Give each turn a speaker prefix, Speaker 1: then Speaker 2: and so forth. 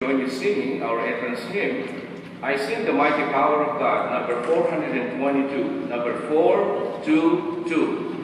Speaker 1: When you sing our entrance hymn, I Sing the Mighty Power of God, number 422, number 422.